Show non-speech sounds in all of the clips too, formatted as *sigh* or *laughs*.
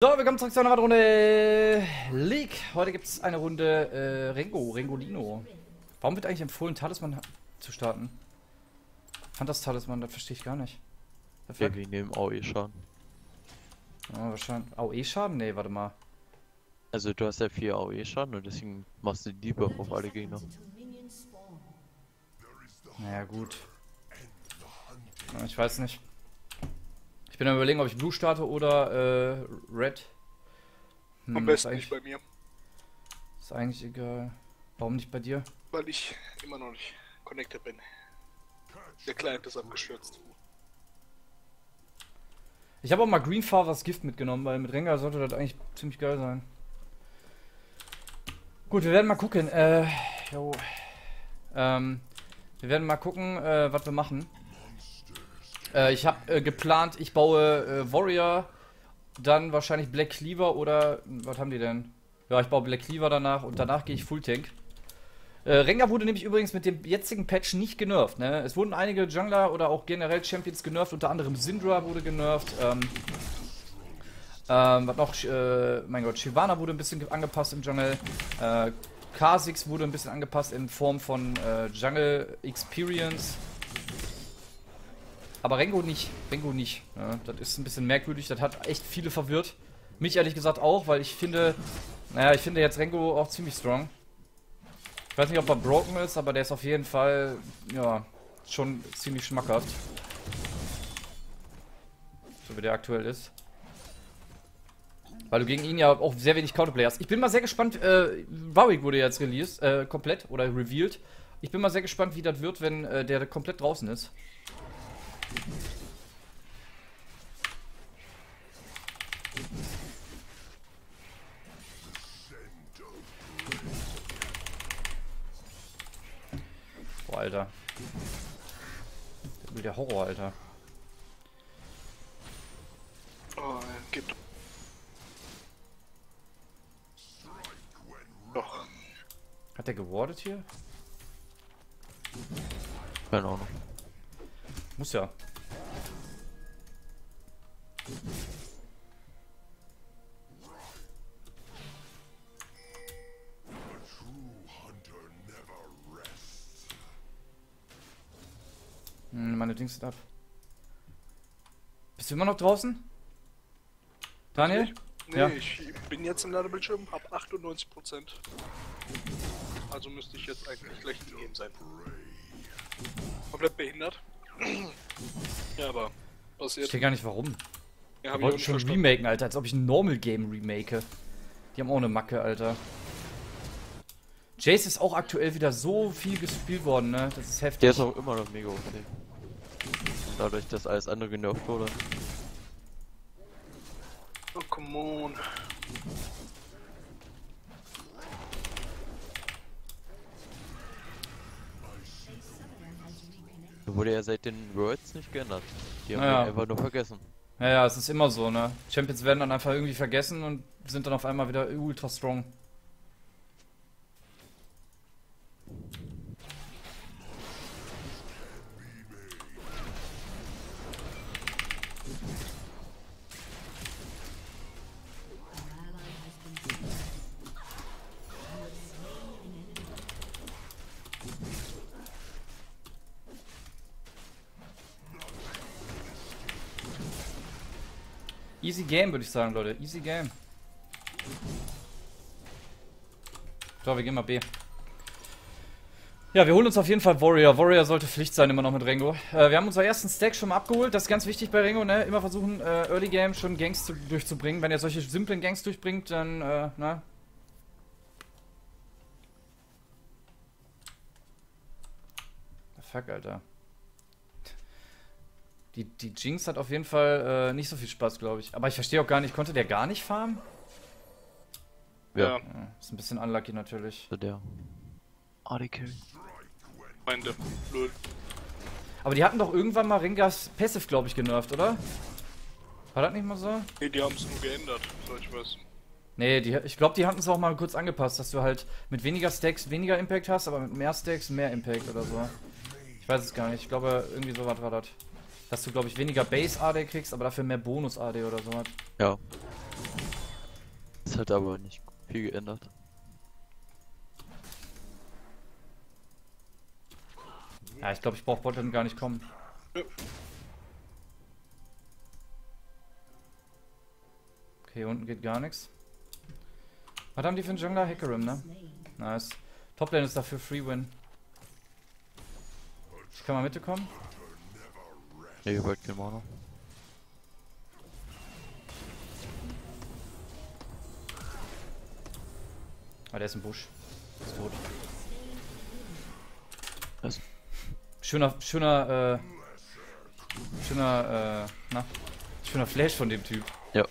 So, willkommen zurück zu einer weiteren Runde League. Heute gibt es eine Runde äh, Rengo, Rengolino. Warum wird eigentlich empfohlen, Talisman zu starten? Fantas Talisman, das verstehe ich gar nicht. Ja, wegen dem AOE-Schaden. Ja, wahrscheinlich. AOE-Schaden? Nee, warte mal. Also du hast ja 4 AOE-Schaden und deswegen machst du die Debuff auf alle Gegner. Naja, gut. Ich weiß nicht. Ich bin am überlegen, ob ich Blue starte oder äh, Red. Hm, Am besten nicht bei mir, ist eigentlich egal. Warum nicht bei dir? weil ich immer noch nicht connected bin. Der Client ist abgestürzt. Ich habe auch mal Greenfathers Gift mitgenommen, weil mit Rengar sollte das eigentlich ziemlich geil sein. Gut, wir werden mal gucken. Äh, jo. Ähm, wir werden mal gucken, äh, was wir machen. Äh, ich habe äh, geplant, ich baue äh, Warrior, dann wahrscheinlich Black Cleaver oder was haben die denn? Ja, ich baue Black Cleaver danach und danach gehe ich Full Tank. Äh, Rengar wurde nämlich übrigens mit dem jetzigen Patch nicht genervt. Ne? Es wurden einige Jungler oder auch generell Champions genervt, unter anderem Syndra wurde genervt. Ähm, ähm, was noch? Äh, mein Gott, Shyvana wurde ein bisschen angepasst im Jungle. Äh, Kha'Zix wurde ein bisschen angepasst in Form von äh, Jungle Experience. Aber Rengo nicht. Rengo nicht. Ja, das ist ein bisschen merkwürdig. Das hat echt viele verwirrt. Mich ehrlich gesagt auch, weil ich finde, naja, ich finde jetzt Rengo auch ziemlich strong. Ich weiß nicht, ob er broken ist, aber der ist auf jeden Fall, ja, schon ziemlich schmackhaft. So wie der aktuell ist. Weil du gegen ihn ja auch sehr wenig Counterplay hast. Ich bin mal sehr gespannt, äh, Warwick wurde jetzt released, äh, komplett oder revealed. Ich bin mal sehr gespannt, wie das wird, wenn äh, der komplett draußen ist. Boah, Alter. Der will der Horror, Alter. Oh, gibt. Doch. Hat der gewardet hier? Keine Ahnung. Muss ja. Hm, meine Dings sind ab. Bist du immer noch draußen? Daniel? Nee, Ja. ich bin jetzt im Ladebildschirm, hab 98%. Also müsste ich jetzt eigentlich gleich in Game sein. Komplett behindert. Ja, aber Ich passiert. verstehe gar nicht warum. Ja, Wir ich wollten schon verstanden. remaken, Alter, als ob ich ein Normal Game remake. Die haben auch eine Macke, Alter. Jace ist auch aktuell wieder so viel gespielt worden, ne? Das ist heftig. Der ist auch immer noch mega okay. Dadurch, dass alles andere genervt wurde. Oh, come on. Wurde ja seit den Worlds nicht geändert. Die haben Naja. ihn einfach nur vergessen. Ja, ja, es ist immer so, ne? Champions werden dann einfach irgendwie vergessen und sind dann auf einmal wieder ultra strong. Easy Game, würde ich sagen, Leute. Easy Game. So, wir gehen mal B. Ja, wir holen uns auf jeden Fall Warrior. Warrior sollte Pflicht sein, immer noch mit Rengo. Äh, wir haben unseren ersten Stack schon mal abgeholt. Das ist ganz wichtig bei Rengo, ne? Immer versuchen, äh, Early Game schon Gangs zu, durchzubringen. Wenn ihr solche simplen Gangs durchbringt, dann, äh, na. Fuck, Alter. Die, die Jinx hat auf jeden Fall äh, nicht so viel Spaß, glaube ich. Aber ich verstehe auch gar nicht, konnte der gar nicht farmen? Ja. Ja, ist ein bisschen unlucky natürlich. So der. AD Carry. meinte. Null. Aber die hatten doch irgendwann mal Rengas Passive, glaube ich, genervt, oder? War das nicht mal so? Nee, die haben es nur geändert, soweit ich weiß. Nee, die, ich glaube, die hatten es auch mal kurz angepasst, dass du halt mit weniger Stacks weniger Impact hast, aber mit mehr Stacks mehr Impact oder so. Ich weiß es gar nicht. Ich glaube, irgendwie so was war das. Dass du, glaube ich, weniger Base-AD kriegst, aber dafür mehr Bonus-AD oder so was. Ja. hat aber nicht viel geändert. Ja, ich glaube, ich brauche Botlane gar nicht kommen. Ja. Okay, unten geht gar nichts. Was haben die für einen Jungler? Hecarim, ne? Nice. Toplane ist dafür Free Win. Ich kann mal mitkommen. Ja, ihr wollt kein Mana. Ah, der ist im Busch. Ist tot. Was? Schöner, schöner, äh, schöner, äh, na, schöner Flash von dem Typ. Ja.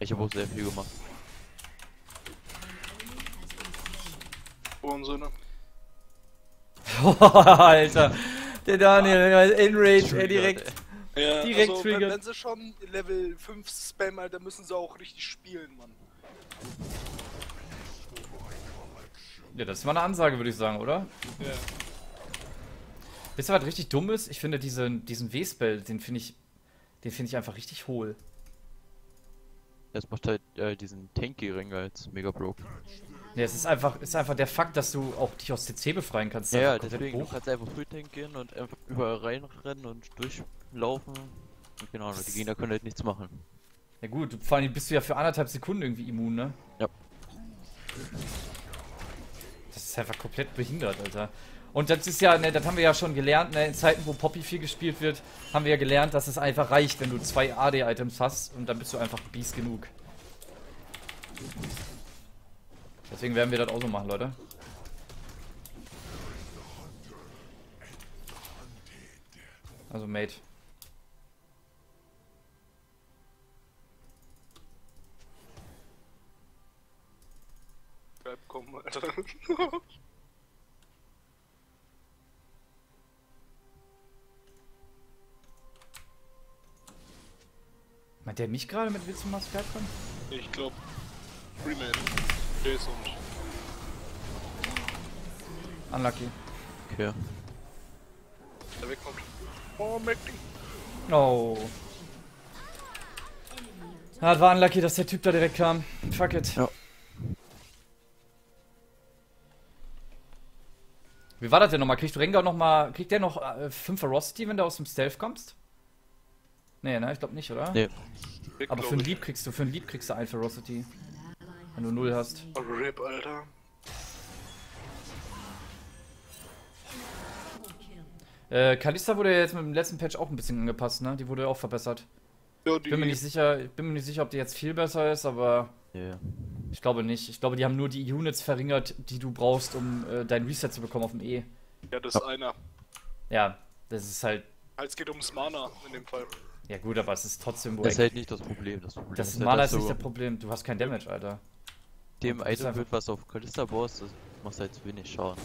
Ich habe auch sehr viel gemacht. Ohrensöhne. *laughs* Alter. Der Daniel, Enrage, ey, Triggert, direkt. Ja, Direkt also, wenn, triggert. wenn sie schon Level 5 spammen, Alter, müssen sie auch richtig spielen, Mann. Ja, das ist mal eine Ansage, würde ich sagen, oder? Ja. Wisst ihr, was richtig dumm ist? Ich finde diesen, diesen W-Spell, den finde ich, den finde ich einfach richtig hohl. Das macht halt äh, diesen Tanky-Ring als mega broke. Ja, es ist einfach, ist einfach der Fakt, dass du auch dich aus CC befreien kannst. Ja, ja, deswegen, du hoch. kannst einfach Tank gehen und einfach überall reinrennen und durchlaufen. Und genau, die Gegner können halt nichts machen. Ja gut, vor allem bist du ja für anderthalb Sekunden irgendwie immun, ne? Ja. Das ist einfach komplett behindert, Alter. Und das ist ja, ne, das haben wir ja schon gelernt, ne, in Zeiten, wo Poppy viel gespielt wird, haben wir ja gelernt, dass es einfach reicht, wenn du zwei AD-Items hast und dann bist du einfach Biest genug. Deswegen werden wir das auch so machen, Leute. Also Mate. Bleib kommen, Alter. Meint der mich gerade mit Skype kommen? ich glaub. Remake. Jason. Unlucky. Okay. Der wegkommt. Oh, Mächtig. Oh. Ja, das war unlucky, dass der Typ da direkt kam. Fuck it. Ja. Wie war das denn nochmal? Kriegt Rengar nochmal. Kriegt der noch 5 Ferocity, wenn du aus dem Stealth kommst? Nee, ne? Ich glaube nicht, oder? Nee. Weg, Aber für ein. Lieb kriegst du, für ein Lieb kriegst du ein Ferocity. Wenn du 0 hast. Oh, RIP, Alter. Äh, Kalista wurde ja jetzt mit dem letzten Patch auch ein bisschen angepasst, ne? Die wurde auch verbessert. Ja, die Bin mir nicht sicher, ich bin mir nicht sicher, ob die jetzt viel besser ist, aber Ja. ich glaube nicht. Ich glaube, die haben nur die Units verringert, die du brauchst, um äh, dein Reset zu bekommen auf dem E. Ja, das ist einer. Ja, das ist halt. Es geht ums Mana in dem Fall. Ja gut, aber es ist trotzdem Das ist halt nicht das Problem. Das Problem Das halt, Mana dass ist nicht du das Problem. Du hast kein Damage, Alter. Dem Item wird, was auf Kalista baust, das machst halt zu wenig Schaden.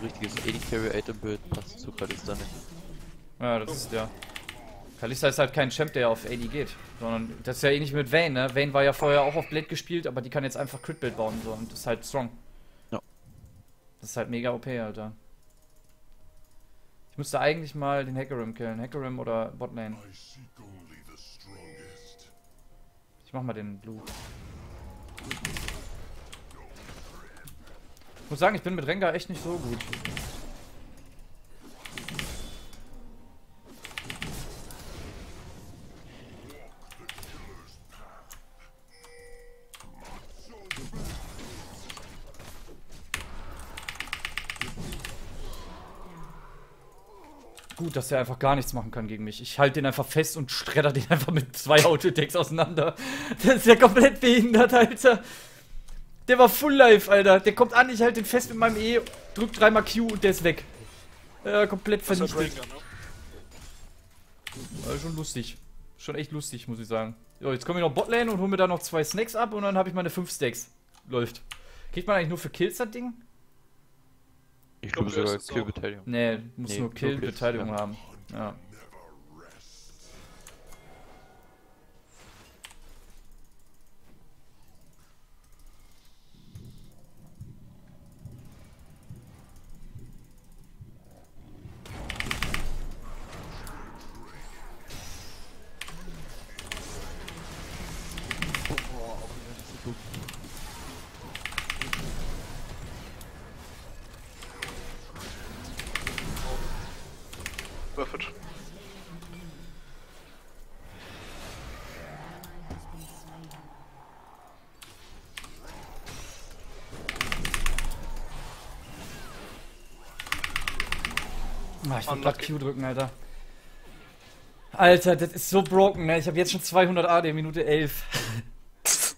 Richtiges AD Carry Item Bild passt zu Kalista nicht. Ja, das ist ja. Kalista ist halt kein Champ, der auf AD geht. Sondern das ist ja ähnlich mit Vayne, ne? Vayne war ja vorher auch auf Blade gespielt, aber die kann jetzt einfach Crit-Build bauen so und das ist halt strong. Ja. Das ist halt mega OP, Alter. Ich müsste eigentlich mal den Hecarim killen. Hecarim oder Botlane. Ich mach mal den Blue. Ich muss sagen, ich bin mit Rengar echt nicht so gut. Gut, dass er einfach gar nichts machen kann gegen mich. Ich halte den einfach fest und schredder den einfach mit zwei Autodecks auseinander. Das ist ja komplett behindert, Alter. Der war Full Life, Alter. Der kommt an, ich halte den fest mit meinem E, drück dreimal Q und der ist weg. Ja, komplett vernichtet. War schon lustig. Schon echt lustig, muss ich sagen. So, jetzt komme ich noch Botlane und hole mir da noch zwei Snacks ab und dann habe ich meine fünf Stacks. Läuft. Kriegt man eigentlich nur für Kills das Ding? Ich glaub, glaube sogar. Kill-Beteiligung. Nee, muss Nee, nur nur Kill Kills, Beteiligung ja. haben. Ja. Ah, ich will grad Q drücken, Alter. Alter, das ist so broken, ne? Ich habe jetzt schon 200 AD, Minute 11. *laughs*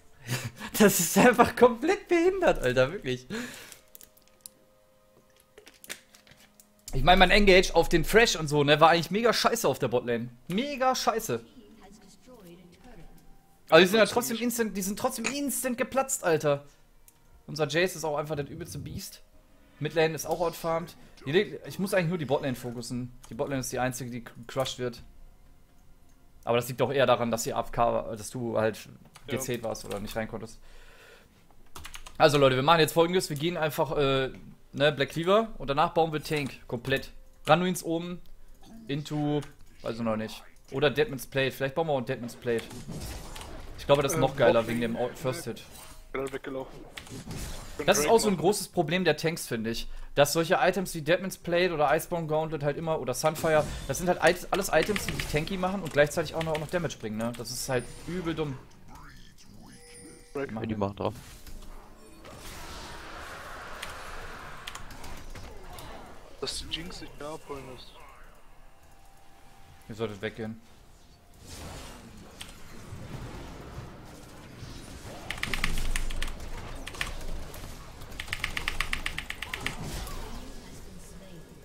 das ist einfach komplett behindert, Alter, wirklich. Ich meine, mein Engage auf den Fresh und so, ne, war eigentlich mega scheiße auf der Botlane. Mega scheiße. Aber die sind ja trotzdem instant, die sind trotzdem instant geplatzt, Alter. Unser Jace ist auch einfach der übelste Beast. Midlane ist auch outfarmed. Ich muss eigentlich nur die Botlane fokussen. Die Botlane ist die einzige, die crushed wird. Aber das liegt doch eher daran, dass AFK, dass du halt gezählt ja. warst oder nicht rein konntest. Also Leute, wir machen jetzt folgendes. Wir gehen einfach, äh, ne, Black Cleaver und danach bauen wir Tank. Komplett. Ranuins oben. Into, weiß ich noch nicht. Oder Deadman's Plate. Vielleicht bauen wir auch Deadman's Plate. Ich glaube, das ist noch äh, geiler wegen dem First Hit. Weggelaufen. Das ist auch so ein großes Problem der Tanks, finde ich. Dass solche Items wie Deadman's Plate oder Iceborne Gauntlet halt immer, oder Sunfire, das sind halt alles Items, die dich tanky machen und gleichzeitig auch noch, auch noch Damage bringen, ne? Das ist halt übel dumm. Machen die machen drauf. Dass die Jinx sich da abholen lässt. Ihr solltet weggehen.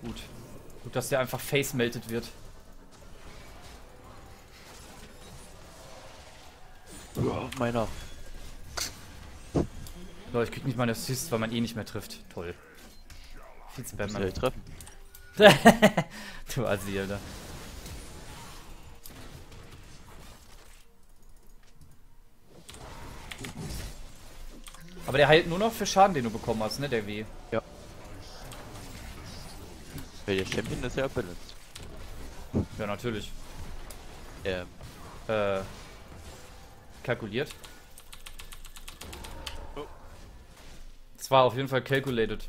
Gut. Gut, dass der einfach face-melted wird. Oh, meiner. So, ich krieg nicht mal Assist, weil man eh nicht mehr trifft. Toll. Viel Spam, Mann. treffen. *laughs* du Assi, Alter. Aber der heilt nur noch für Schaden, den du bekommen hast, ne, der W. Ja. Weil der Champion ist ja balanced. Ja, natürlich. Ähm. Äh. Kalkuliert. Oh. Es war auf jeden Fall calculated.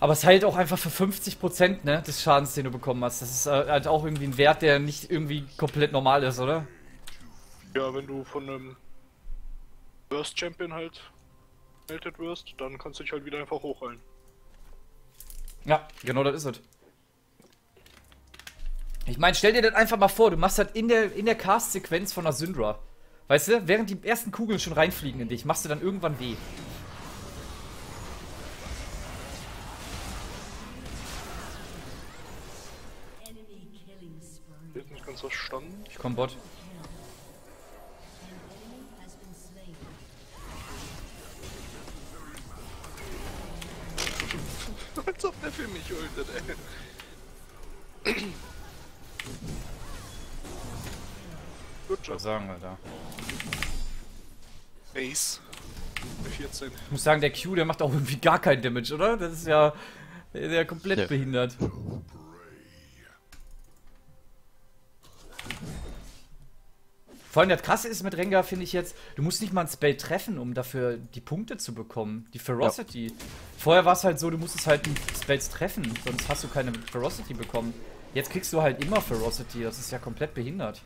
Aber es heilt auch einfach für 50% ne, des Schadens, den du bekommen hast. Das ist äh, halt auch irgendwie ein Wert, der nicht irgendwie komplett normal ist, oder? Ja, wenn du von einem Worst Champion halt meldet wirst, dann kannst du dich halt wieder einfach hochheilen. Ja, genau das ist es. Ich meine, stell dir das einfach mal vor, du machst halt in der, in der Cast-Sequenz von der Syndra. Weißt du, während die ersten Kugeln schon reinfliegen in dich, machst du dann irgendwann weh. Ich hab nicht ganz verstanden. Ich komm Bot. Als ob der für mich ultet, ey. Gut Job. sagen, Alter. Ace. 14. Ich muss sagen, der Q, der macht auch irgendwie gar keinen Damage, oder? Das ist ja, der ist ja komplett ja. behindert. Vor allem das krasse ist mit Rengar, finde ich jetzt, du musst nicht mal ein Spell treffen, um dafür die Punkte zu bekommen. Die Ferocity. Ja. Vorher war es halt so, du musstest halt die Spells treffen, sonst hast du keine Ferocity bekommen. Jetzt kriegst du halt immer Ferocity, das ist ja komplett behindert.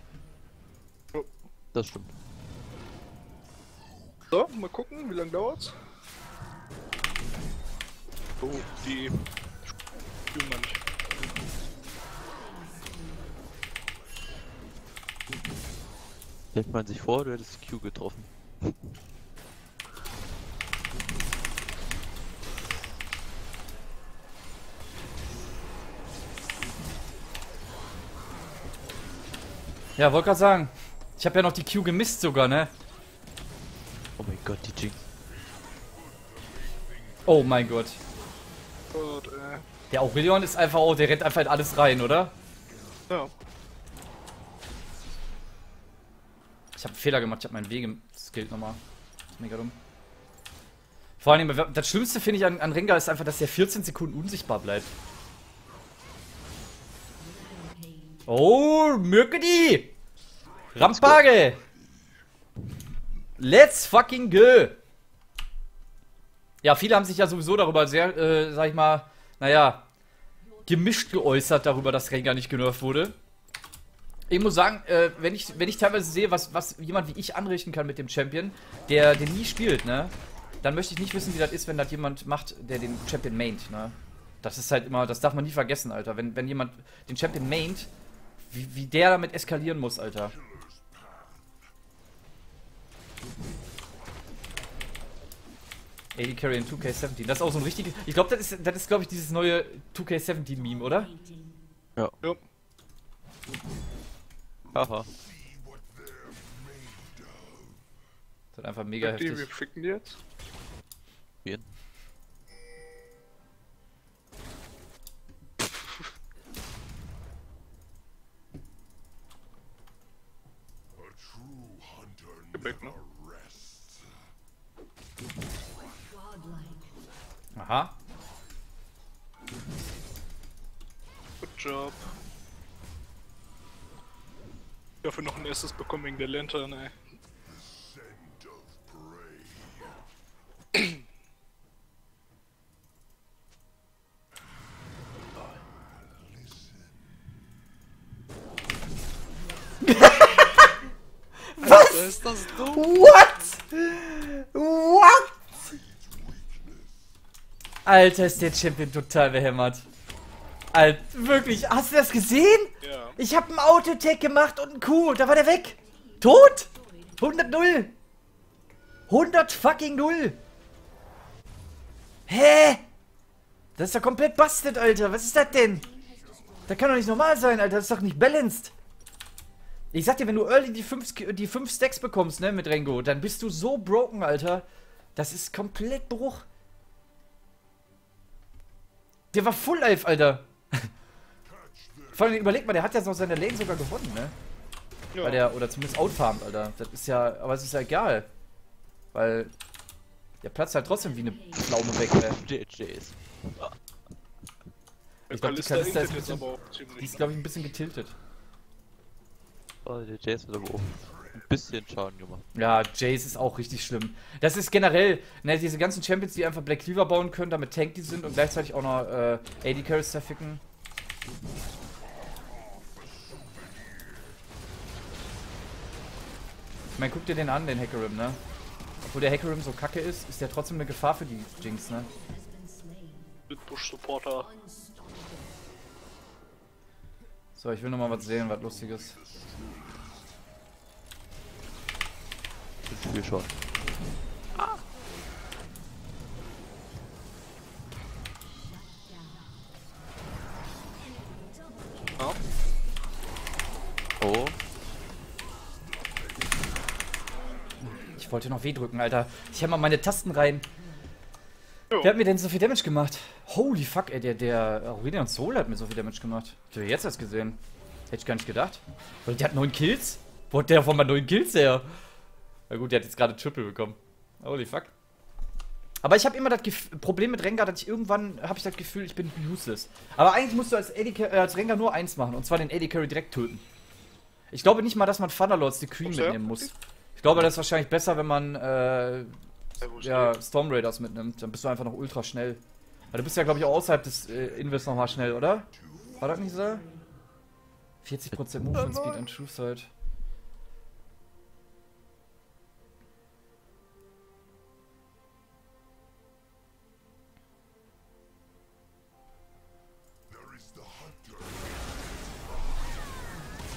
Das stimmt. So, mal gucken, wie lange dauert's? Oh, die nicht. Stellt man sich vor, du hättest Q getroffen. Ja, wollte gerade sagen. Ich habe ja noch die Q gemisst sogar, ne? Oh mein Gott, die Jinx. Oh mein Gott. Gott, äh. Der Aurelion ist einfach, oh, der rennt einfach in alles rein, oder? Ja. Ich habe einen Fehler gemacht, ich habe meinen Weg geskillt nochmal. Mega dumm. Vor allem, das Schlimmste finde ich an, an Rengar ist einfach, dass der 14 Sekunden unsichtbar bleibt. Oh, Mürkedi! Rampage! Let's fucking go! Ja, viele haben sich ja sowieso darüber sehr, äh, sag ich mal, naja, gemischt geäußert darüber, dass Rengar nicht genervt wurde. Ich muss sagen, äh, wenn, ich, wenn ich teilweise sehe, was, was jemand wie ich anrichten kann mit dem Champion, der den nie spielt, ne? Dann möchte ich nicht wissen, wie das ist, wenn das jemand macht, der den Champion maint, ne? Das ist halt immer, das darf man nie vergessen, Alter. Wenn, wenn jemand den Champion maint, wie, wie der damit eskalieren muss, Alter. AD Carry in 2K17. Das ist auch so ein richtiges. Ich glaube, das ist, das ist glaube ich, dieses neue 2K17-Meme, oder? Ja. Haha. Das ist einfach mega wir heftig. ficken die jetzt. Gehen. Ein wegen der Lantern, ey. Was? ist das dumm? What? What? Alter, ist der Champion total behämmert. Alter, wirklich, hast du das gesehen? Ja. Ich hab einen Autotech gemacht und einen Q, da war der weg. Tot? 100 0. 100 fucking 0. Hä? Das ist doch komplett busted, Alter. Was ist das denn? Das kann doch nicht normal sein, Alter. Das ist doch nicht balanced. Ich sag dir, wenn du early die 5 die fünf Stacks bekommst, ne, mit Rengo, dann bist du so broken, Alter. Das ist komplett Bruch. Der war Full Life, Alter. *laughs* Vor allem, überleg mal, der hat ja so seine Lane sogar gewonnen, ne? Ja. Weil der, oder zumindest outfarmt, Alter. Das ist ja, aber es ist ja egal. Weil der platzt halt trotzdem wie eine Pflaume weg, ey. JJs. Der ich glaub, die Kalista ist auch Die ist, glaube ich, ein bisschen getiltet. Oh, JJs wird aber auch ein bisschen Schaden gemacht. Ja, Jace ist auch richtig schlimm. Das ist generell, ne, diese ganzen Champions, die einfach Black Cleaver bauen können, damit tanky sind und gleichzeitig auch noch äh, AD Carries zerficken. Meine, guck dir den an, den Hackerim, ne? Obwohl der Hackerim so kacke ist, ist der trotzdem eine Gefahr für die Jinx, ne? Bush-Supporter. So, ich will noch mal was sehen, was Lustiges. Ich schon. Ich wollte noch W drücken, Alter. Ich hämmer meine Tasten rein. Jo. Wer hat mir denn so viel Damage gemacht? Holy fuck, ey, der, der Aurelion Soul hat mir so viel Damage gemacht. Ich habe jetzt erst gesehen. Hätte ich gar nicht gedacht. Weil der hat 9 Kills? Wo hat der von mal 9 Kills her? Na gut, der hat jetzt gerade Triple bekommen. Holy fuck. Aber ich habe immer das Gef Problem mit Rengar, dass ich irgendwann habe ich das Gefühl, ich bin useless. Aber eigentlich musst du als, äh, als Rengar nur eins machen, und zwar den AD Carry direkt töten. Ich glaube nicht mal, dass man Thunderlords die Queen mitnehmen muss. Ich glaube, das ist wahrscheinlich besser, wenn man äh, ja, Storm Raiders mitnimmt. Dann bist du einfach noch ultra schnell. Weil du bist ja, glaube ich, auch außerhalb des äh, Invis nochmal schnell, oder? War das nicht so? 40% Movement Speed an True Side.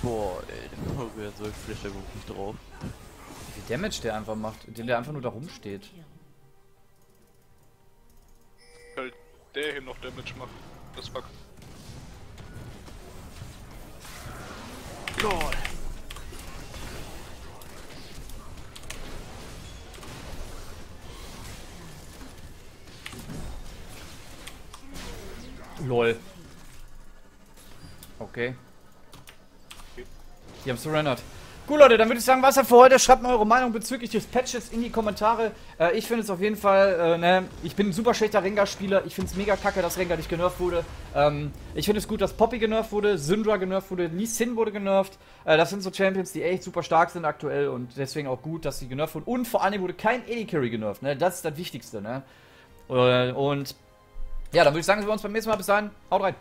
Boah, ey, *laughs* der Mario so da wirklich drauf. Damage der einfach macht, indem der einfach nur da rumsteht. Weil der hier noch Damage macht. Das fuck. LOL. LOL. Okay. Die haben surrendert. Gut, Leute, dann würde ich sagen, was für heute. Schreibt mal eure Meinung bezüglich des Patches in die Kommentare. Äh, ich finde es auf jeden Fall, äh, ne, ich bin ein super schlechter Rengar-Spieler. Ich finde es mega kacke, dass Rengar nicht genervt wurde. Ähm, ich finde es gut, dass Poppy genervt wurde, Syndra genervt wurde, Lee Sin wurde genervt. Äh, das sind so Champions, die echt super stark sind aktuell und deswegen auch gut, dass sie genervt wurden. Und vor allem wurde kein AD Carry genervt, ne? Das ist das Wichtigste, ne? Äh, und ja, dann würde ich sagen, sehen wir uns beim nächsten Mal. Bis dahin, haut rein.